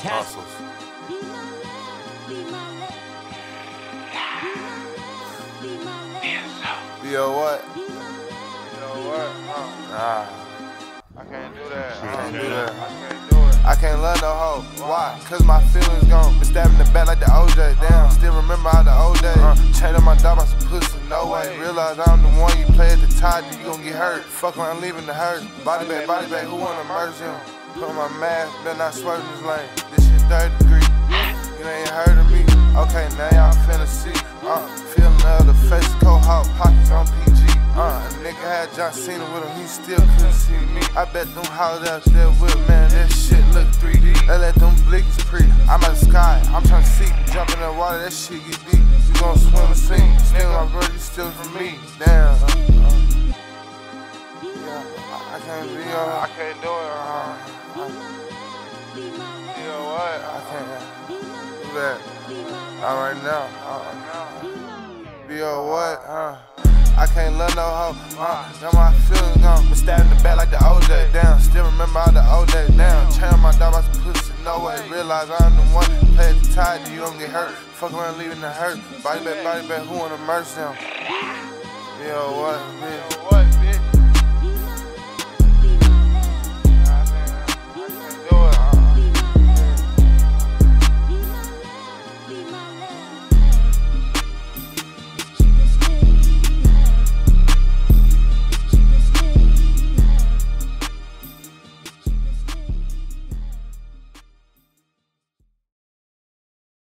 Hustles. Be a what? Be know what? Uh, Nah, I can't do that. I can't do that. I can't do it. I can't love no hoe. Why? Cause my feelings gone. Been stabbing the back like the OJ. Damn, still remember how the old days. Uh, chain on my dog, my some pussy, no way. Realize I'm the one you play at the top, you gon' get hurt. Fuck around leaving the hurt. Body bag, body bag, who wanna merge him? Put my mask, better not swerve in this lane. This shit third degree. You ain't heard of me. Okay, now y'all finna see. Uh, feeling of the face, cold hot pockets on PG. Uh, nigga had John Cena with him, he still couldn't see me. I bet them hoes out there with man, that shit look 3D. They let them blicks pre. I'm at the sky, I'm trying to see. Jump in the water, that shit get deep. You gon' swim and sing. Still my brother, you still for me. Damn. Uh, uh, yeah, I- I can't be uh, I can't do it. Uh, you know what? I can't do that. Not right now. Uh, be a what? Uh, I can't love no hoe. Uh, got my feelings gone. Been stabbing the back like the OJ. Damn, still remember all the old days. Damn, chain on my dog, my pussy. No way. Realize I'm the one. Play the tide, you don't get hurt. Fuck around leaving the hurt. Body back, body back. Who wanna merge them? Be a what? What?